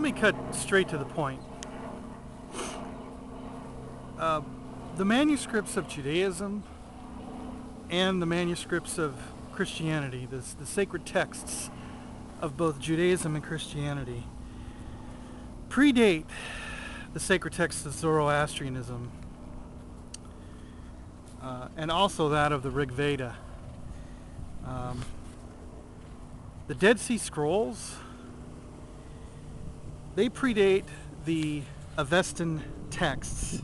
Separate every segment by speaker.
Speaker 1: Let me cut straight to the point. Uh, the manuscripts of Judaism and the manuscripts of Christianity, the, the sacred texts of both Judaism and Christianity, predate the sacred texts of Zoroastrianism uh, and also that of the Rig Veda. Um, the Dead Sea Scrolls, they predate the Avestan texts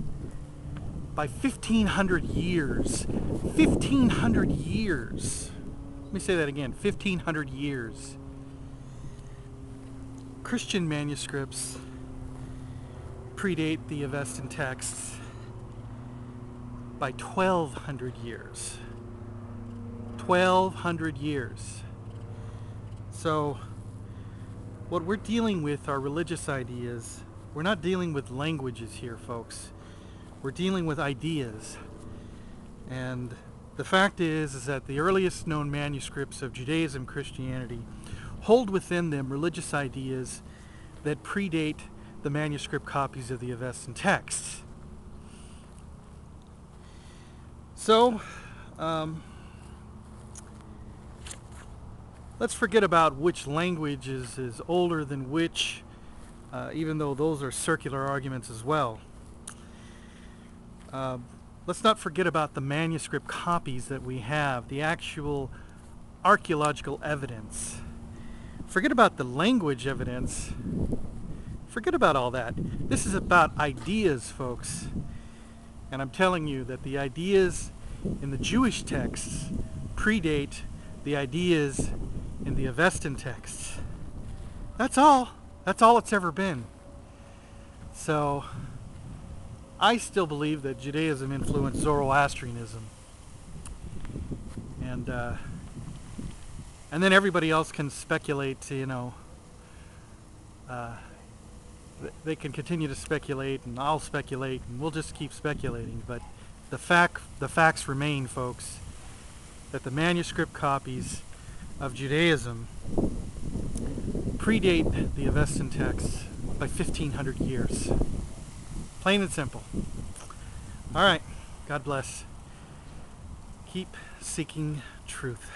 Speaker 1: by 1500 years. 1500 years. Let me say that again 1500 years. Christian manuscripts predate the Avestan texts by 1200 years. 1200 years. So, what we're dealing with are religious ideas. We're not dealing with languages here, folks. We're dealing with ideas. And the fact is, is that the earliest known manuscripts of Judaism, Christianity, hold within them religious ideas that predate the manuscript copies of the Avestan texts. So, um, let's forget about which language is, is older than which, uh, even though those are circular arguments as well. Uh, let's not forget about the manuscript copies that we have, the actual archaeological evidence. Forget about the language evidence. Forget about all that. This is about ideas, folks. And I'm telling you that the ideas in the Jewish texts predate the ideas in the Avestan texts. That's all. That's all it's ever been. So, I still believe that Judaism influenced Zoroastrianism. And, uh, and then everybody else can speculate, you know, uh, they can continue to speculate and I'll speculate and we'll just keep speculating. But the fact the facts remain, folks, that the manuscript copies of Judaism predate the Avestan texts by 1500 years. Plain and simple. All right. God bless. Keep seeking truth.